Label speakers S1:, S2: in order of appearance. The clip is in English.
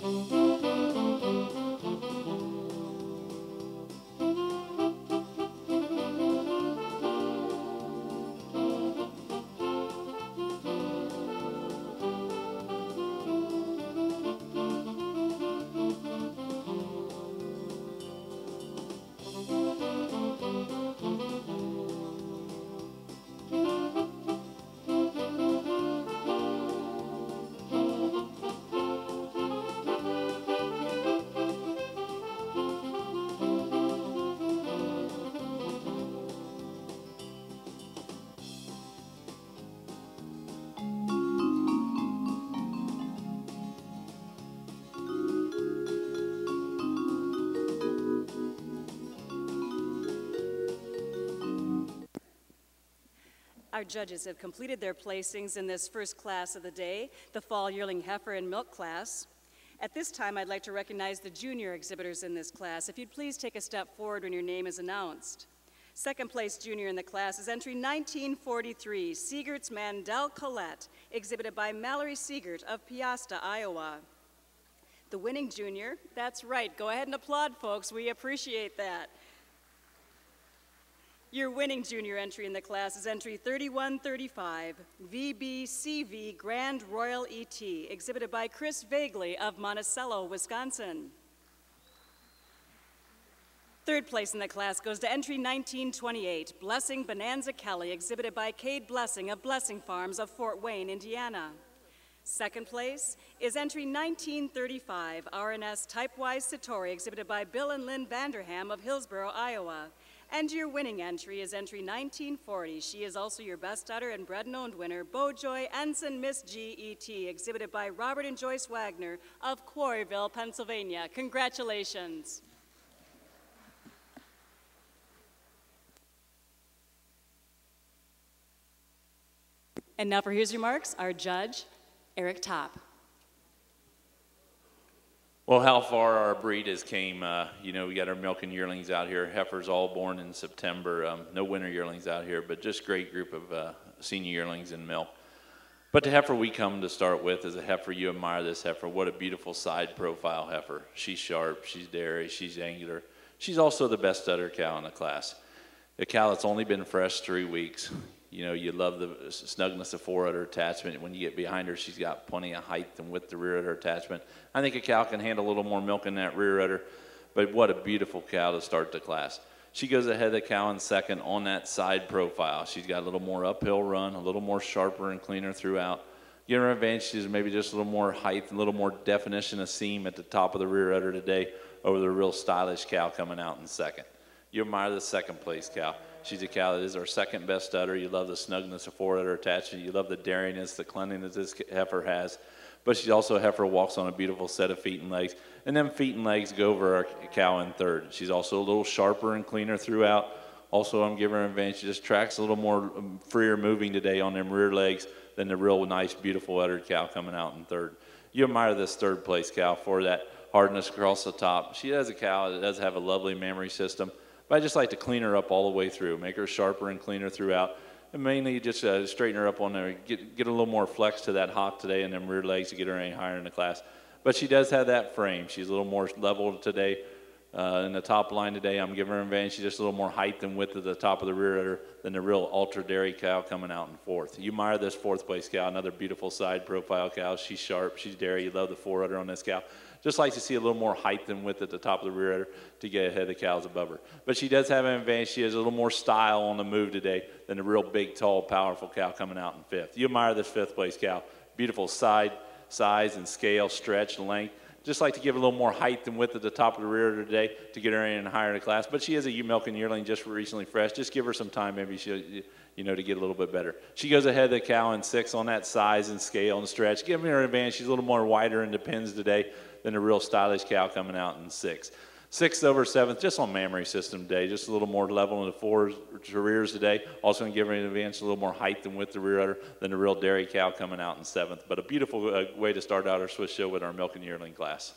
S1: Mm-hmm. Our judges have completed their placings in this first class of the day, the Fall Yearling Heifer and Milk class. At this time, I'd like to recognize the junior exhibitors in this class. If you'd please take a step forward when your name is announced. Second place junior in the class is entry 1943, Siegert's Mandel Colette, exhibited by Mallory Siegert of Peosta, Iowa. The winning junior, that's right, go ahead and applaud, folks. We appreciate that. Your winning junior entry in the class is entry 3135, VBCV Grand Royal ET, exhibited by Chris Vagley of Monticello, Wisconsin. Third place in the class goes to entry 1928, Blessing Bonanza Kelly, exhibited by Cade Blessing of Blessing Farms of Fort Wayne, Indiana. Second place is entry 1935, RNS Typewise Satori, exhibited by Bill and Lynn Vanderham of Hillsboro, Iowa. And your winning entry is entry 1940. She is also your best udder and bred and owned winner, Bojoy Ensign Miss GET, exhibited by Robert and Joyce Wagner of Quarryville, Pennsylvania. Congratulations. And now for his remarks, our judge, Eric Top.
S2: Well, how far our breed has came. Uh, you know, we got our milking yearlings out here. Heifers all born in September. Um, no winter yearlings out here, but just great group of uh, senior yearlings in milk. But the heifer we come to start with is a heifer. You admire this heifer. What a beautiful side profile heifer. She's sharp. She's dairy. She's angular. She's also the best udder cow in the class. A cow that's only been fresh three weeks. You know, you love the snugness of udder attachment. When you get behind her, she's got plenty of height and width to rear udder attachment. I think a cow can handle a little more milk in that rear udder, but what a beautiful cow to start the class. She goes ahead of the cow in second on that side profile. She's got a little more uphill run, a little more sharper and cleaner throughout. Give her advantages, maybe just a little more height, a little more definition of seam at the top of the rear udder today over the real stylish cow coming out in second. You admire the second place cow. She's a cow that is our second best udder. You love the snugness of fore udder attachment. You love the dairiness, the cleanliness this heifer has. But she also a heifer walks on a beautiful set of feet and legs. And then feet and legs go over our cow in third. She's also a little sharper and cleaner throughout. Also, I'm giving her an advantage. She just tracks a little more um, freer moving today on them rear legs than the real nice, beautiful uddered cow coming out in third. You admire this third place cow for that hardness across the top. She has a cow that does have a lovely mammary system. But I just like to clean her up all the way through, make her sharper and cleaner throughout. And mainly just uh, straighten her up on there, get, get a little more flex to that hock today and then rear legs to get her any higher in the class. But she does have that frame. She's a little more level today. Uh, in the top line today, I'm giving her an advantage. She's just a little more height and width at the top of the rear than the real ultra dairy cow coming out in fourth. You admire this fourth place cow, another beautiful side profile cow. She's sharp, she's dairy. You love the fore udder on this cow. Just like to see a little more height than width at the top of the rear udder to get ahead of the cows above her. But she does have an advantage. She has a little more style on the move today than the real big, tall, powerful cow coming out in fifth. You admire this fifth place cow. Beautiful side, size, and scale, stretch, length just like to give a little more height and width at the top of the rear today to get her in higher in the class. But she is a milking yearling just recently fresh. Just give her some time, maybe she'll, you know, to get a little bit better. She goes ahead of the cow in six on that size and scale and stretch, giving her an advantage. She's a little more wider in the pins today than a real stylish cow coming out in six. Sixth over seventh, just on mammary system day, just a little more level in the fours to rears today. Also going to give an advantage, a little more height than with the rear udder than the real dairy cow coming out in seventh. But a beautiful uh, way to start out our Swiss show with our milk and yearling class.